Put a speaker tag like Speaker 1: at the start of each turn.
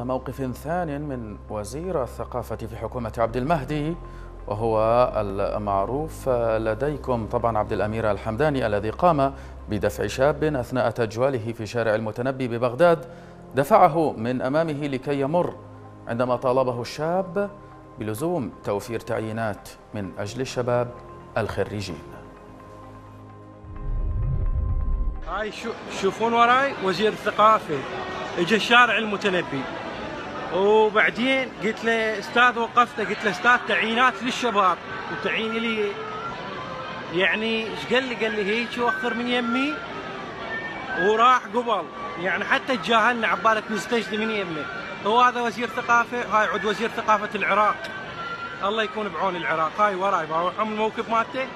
Speaker 1: موقف ثان من وزير الثقافة في حكومة عبد المهدي وهو المعروف لديكم طبعا عبد الأمير الحمداني الذي قام بدفع شاب أثناء تجواله في شارع المتنبي ببغداد دفعه من أمامه لكي يمر عندما طالبه الشاب بلزوم توفير تعيينات من أجل الشباب الخريجين.
Speaker 2: هاي شوفون وراي وزير الثقافة. اجى الشارع المتنبي. وبعدين قلت له أستاذ وقفته قلت له أستاذ تعيينات للشباب. وتعيين لي. يعني إيش قال لي؟ قال لي هيك وخر من يمي. وراح قبل. يعني حتى تجاهلنا عبالك نستجدي من يمه هو هذا وزير ثقافة هاي عود وزير ثقافة العراق. الله يكون بعون العراق. هاي وراي بروح الموقف مالته.